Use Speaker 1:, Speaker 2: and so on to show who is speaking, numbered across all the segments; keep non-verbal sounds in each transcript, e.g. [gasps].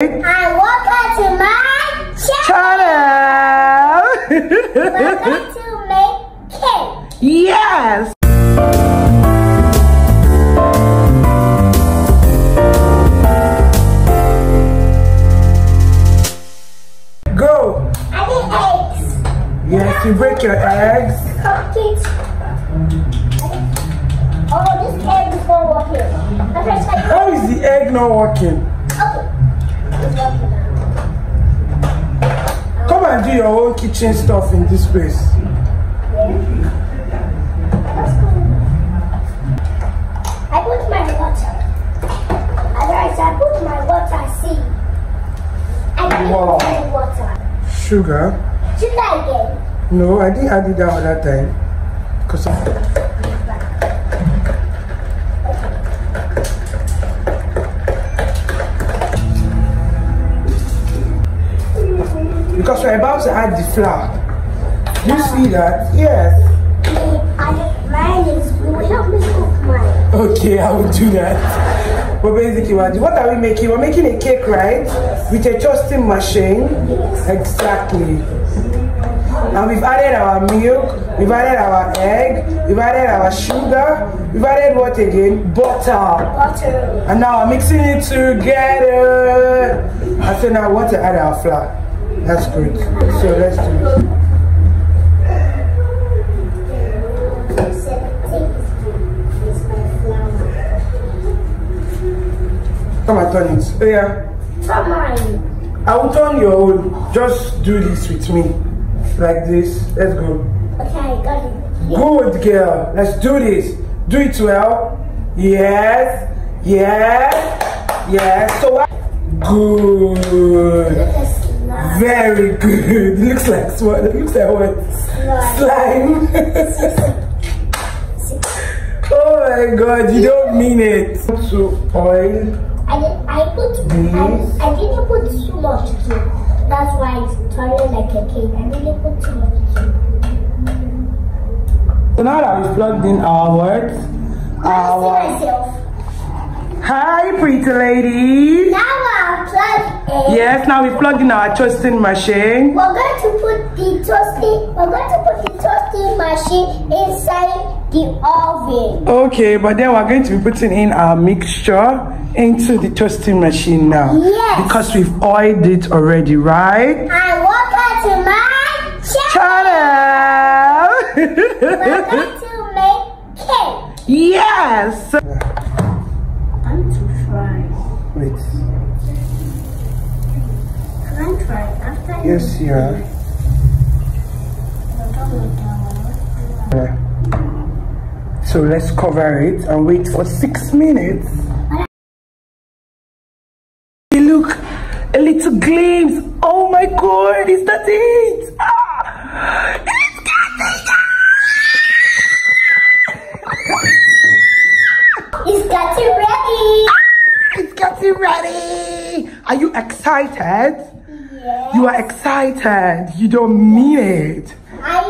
Speaker 1: And welcome to my channel.
Speaker 2: Channel.
Speaker 1: Welcome to make cake.
Speaker 2: yes. Go.
Speaker 1: I need eggs.
Speaker 2: Yes, you break your eggs.
Speaker 1: Cupcakes. Oh, this egg is not working.
Speaker 2: How is the egg not working?
Speaker 1: Okay. It's working now.
Speaker 2: Come and do your own kitchen stuff in this place.
Speaker 1: I put my water. Otherwise, I put my water. See. I didn't
Speaker 2: Wow.
Speaker 1: put my water.
Speaker 2: Sugar.
Speaker 1: I again?
Speaker 2: No, I didn't add it that other time. Because because we're about to add the flour. You see that? Yes.
Speaker 1: I, mine is blue. Help me cook mine.
Speaker 2: Okay, I will do that. But basically, what are we making? We're making a cake, right? With a toasting machine. Exactly. And we've added our milk, we've added our egg, we've added our sugar, we've added what again? Butter.
Speaker 1: Butter.
Speaker 2: And now I'm mixing it together. And so now I want to add our flour. That's good. So let's do it. Come and turn it. Oh, yeah.
Speaker 1: From mine.
Speaker 2: I will turn your own. Just do this with me. Like this. Let's go.
Speaker 1: Okay, I got it.
Speaker 2: Good girl. Let's do this. Do it well. Yes. Yes. Yes. So what? Good.
Speaker 1: Look at slime.
Speaker 2: Very good. Looks like what? It looks like what?
Speaker 1: Slime.
Speaker 2: Slime. [laughs] oh my god, you don't mean it. So oil.
Speaker 1: I, did, I put I, I didn't put too much cake. That's why it's turning like a cake. I didn't put too much cake.
Speaker 2: So now that we've plugged in our words, our
Speaker 1: myself.
Speaker 2: Hi pretty ladies.
Speaker 1: Now I'll plug in.
Speaker 2: Yes, now we've plugged in our toasting machine.
Speaker 1: We're going to put the toasting. We're going to put the toasting machine inside the oven.
Speaker 2: Okay, but then we're going to be putting in our mixture into the toasting machine now.
Speaker 1: Yes.
Speaker 2: Because we've oiled it already, right?
Speaker 1: And welcome to my channel.
Speaker 2: Channel!
Speaker 1: We're going to make cake. [laughs]
Speaker 2: yes! Yes, yeah. So let's cover it and wait for six minutes. Hey, look, a little glimpse. Oh my god, is that it? Ah, excited?
Speaker 1: Yes.
Speaker 2: You are excited. You don't mean it.
Speaker 1: I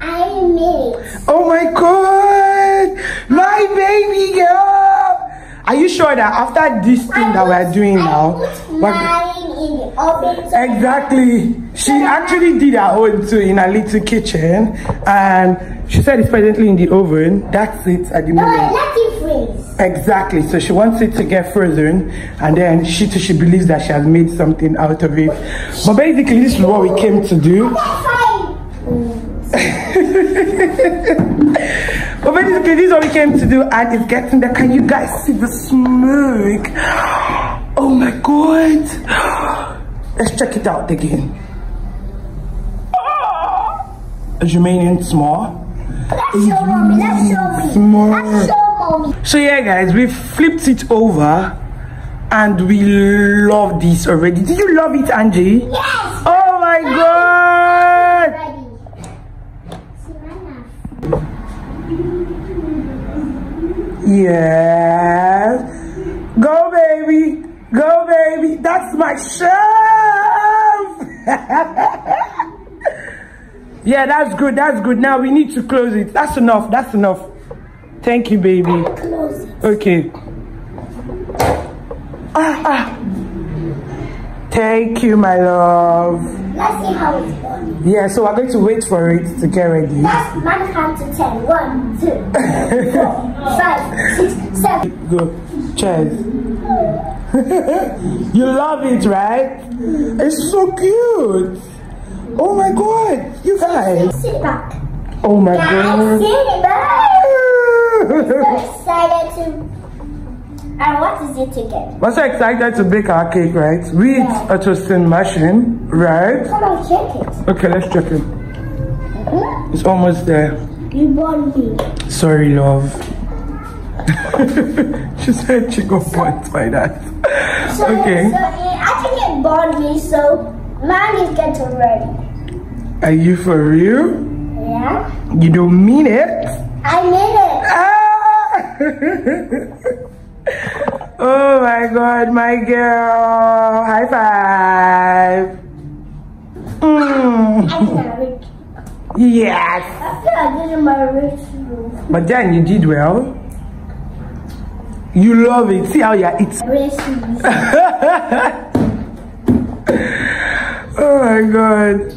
Speaker 1: I made it.
Speaker 2: Oh my god! My baby girl! Are you sure that after this thing that we're doing now,
Speaker 1: I put
Speaker 2: we're-
Speaker 1: in the oven.
Speaker 2: Exactly. She actually did her own too in a little kitchen and she said it's presently in the oven. That's it at the
Speaker 1: No,
Speaker 2: moment.
Speaker 1: let it.
Speaker 2: Exactly. So she wants it to get frozen and then she too, she believes that she has made something out of it. But basically this is what we came to do. [laughs] But basically, this is what we came to do, and it's getting there. Can you guys see the smoke? Oh my god! [gasps] Let's check it out again. Ah! It's remaining small.
Speaker 1: Let's show mommy. Let's show me.
Speaker 2: So yeah, guys, we flipped it over, and we love this already. Do you love it, Angie?
Speaker 1: Yes.
Speaker 2: Oh my god!
Speaker 1: Ready. See my knife.
Speaker 2: Yes. Go, baby. Go, baby. That's my chef. [laughs] yeah, that's good. That's good. Now we need to close it. That's enough. That's enough. Thank you, baby. Okay. Ah, ah. Thank you, my love.
Speaker 1: Let's see how it's done.
Speaker 2: Yeah, so we're going to wait for it to get ready.
Speaker 1: Let's man count to ten. One, two, four, five, six, seven.
Speaker 2: Go. Cheers. [laughs] you love it, right? It's so cute. Oh my god, you guys.
Speaker 1: Sit back.
Speaker 2: Oh my god.
Speaker 1: sit back. So excited to. And what is it again?
Speaker 2: We're so excited to bake our cake, right? With
Speaker 1: Yeah.
Speaker 2: a toasting machine, right?
Speaker 1: Come on, check it.
Speaker 2: Okay, let's check it.
Speaker 1: Hmm?
Speaker 2: It's almost there.
Speaker 1: You born me.
Speaker 2: Sorry, love. [laughs] she said she got burnt by that.
Speaker 1: So,
Speaker 2: Okay.
Speaker 1: So it actually born me, so man is getting ready.
Speaker 2: Are you for real?
Speaker 1: Yeah?
Speaker 2: You don't mean it?
Speaker 1: I made it.
Speaker 2: Ah! [laughs] oh my god, my girl. High five. Mm. Yes.
Speaker 1: I feel I did my rich room.
Speaker 2: But then you did well. You love it. See how you're eating. [laughs] Oh my god.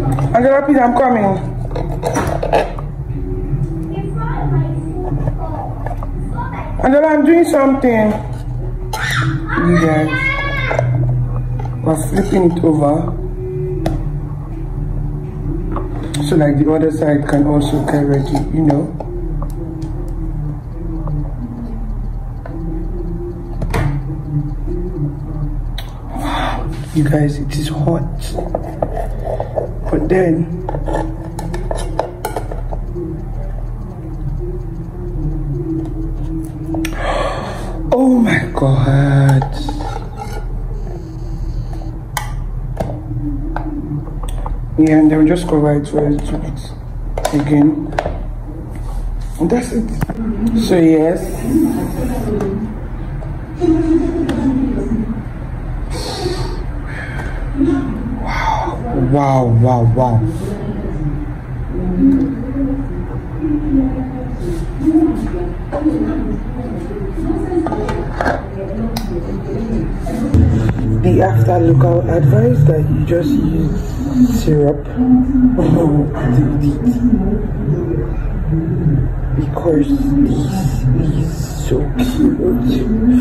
Speaker 2: Angela, please, I'm coming. Angela, I'm doing something. You guys. We're flipping it over. So like the other side can also get ready, you know. You guys, it is hot. But then [gasps] Oh my god. Yeah, and then we just cover it for bit again. And that's it. So yes. Wow, wow, wow. The afterlook, I would advise that you just use syrup [laughs] because this is so cute.